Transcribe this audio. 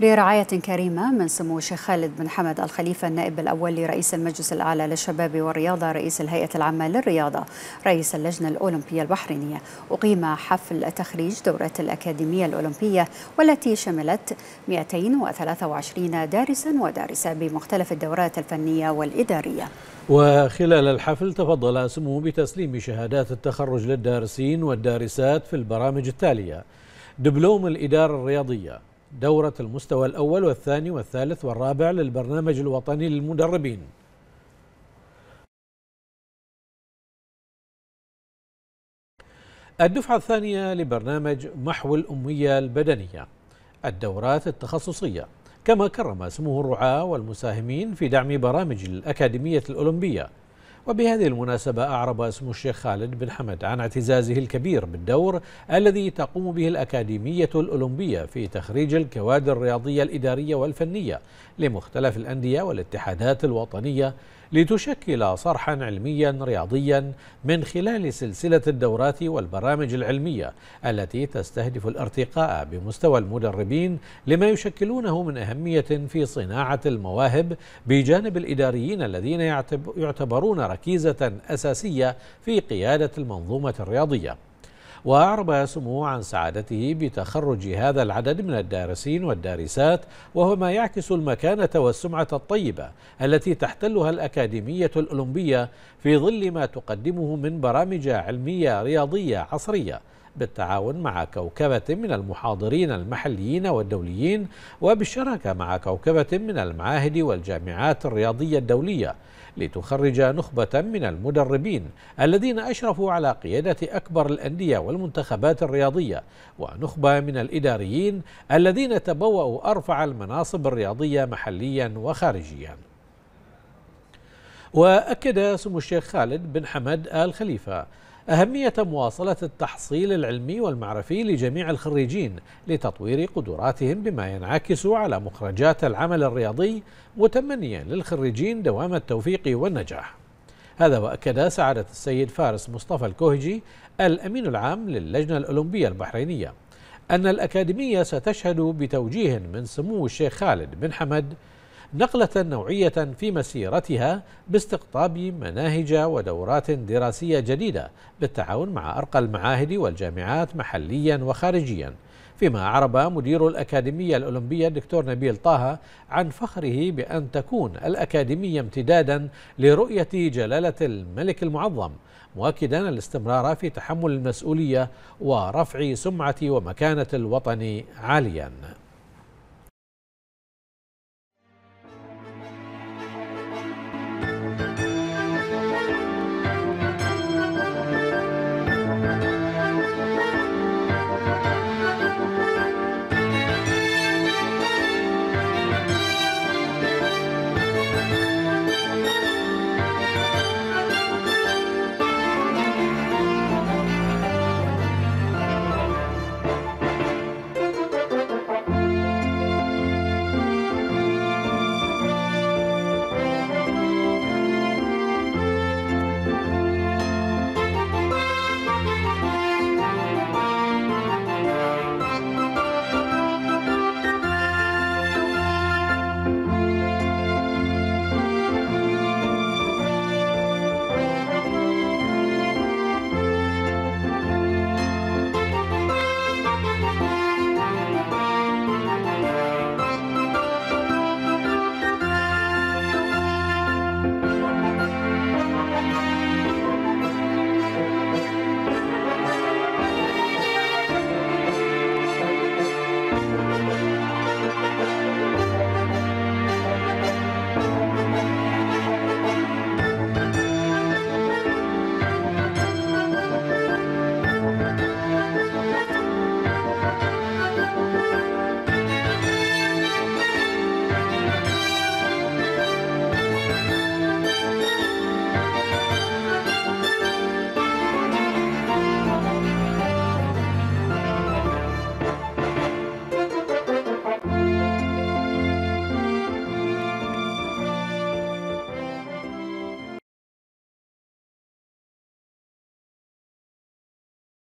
برعاية كريمة من سمو الشيخ خالد بن حمد الخليفة النائب الأول لرئيس المجلس الأعلى للشباب والرياضة رئيس الهيئة العامة للرياضة رئيس اللجنة الأولمبية البحرينية. أقيم حفل تخريج دورة الأكاديمية الأولمبية والتي شملت 223 دارسا ودارسة بمختلف الدورات الفنية والإدارية. وخلال الحفل تفضل سموه بتسليم شهادات التخرج للدارسين والدارسات في البرامج التالية. دبلوم الإدارة الرياضية. دورة المستوى الأول والثاني والثالث والرابع للبرنامج الوطني للمدربين. الدفعة الثانية لبرنامج محو الأمية البدنية. الدورات التخصصية كما كرم سموه الرعاة والمساهمين في دعم برامج الأكاديمية الأولمبية. وبهذه المناسبة أعرب سمو الشيخ خالد بن حمد عن اعتزازه الكبير بالدور الذي تقوم به الأكاديمية الأولمبية في تخريج الكوادر الرياضية الإدارية والفنية لمختلف الأندية والاتحادات الوطنية لتشكل صرحا علميا رياضيا من خلال سلسلة الدورات والبرامج العلمية التي تستهدف الارتقاء بمستوى المدربين لما يشكلونه من أهمية في صناعة المواهب بجانب الإداريين الذين يعتبرون ركيزة أساسية في قيادة المنظومة الرياضية. وأعرب سموه عن سعادته بتخرج هذا العدد من الدارسين والدارسات وهو ما يعكس المكانة والسمعة الطيبة التي تحتلها الأكاديمية الأولمبية في ظل ما تقدمه من برامج علمية رياضية عصرية. بالتعاون مع كوكبة من المحاضرين المحليين والدوليين وبالشراكة مع كوكبة من المعاهد والجامعات الرياضية الدولية لتخرج نخبة من المدربين الذين أشرفوا على قيادة أكبر الأندية والمنتخبات الرياضية ونخبة من الإداريين الذين تبوأوا أرفع المناصب الرياضية محليا وخارجيا. وأكد سمو الشيخ خالد بن حمد آل خليفة أهمية مواصلة التحصيل العلمي والمعرفي لجميع الخريجين لتطوير قدراتهم بما ينعكس على مخرجات العمل الرياضي متمنيا للخريجين دوام التوفيق والنجاح. هذا وأكد سعادة السيد فارس مصطفى الكوهجي الأمين العام للجنة الأولمبية البحرينية أن الأكاديمية ستشهد بتوجيه من سمو الشيخ خالد بن حمد نقلة نوعية في مسيرتها باستقطاب مناهج ودورات دراسية جديدة بالتعاون مع أرقى المعاهد والجامعات محليا وخارجيا. فيما أعرب مدير الأكاديمية الأولمبية الدكتور نبيل طه عن فخره بأن تكون الأكاديمية امتدادا لرؤية جلالة الملك المعظم مؤكدا الاستمرار في تحمل المسؤولية ورفع سمعة ومكانة الوطن عاليا.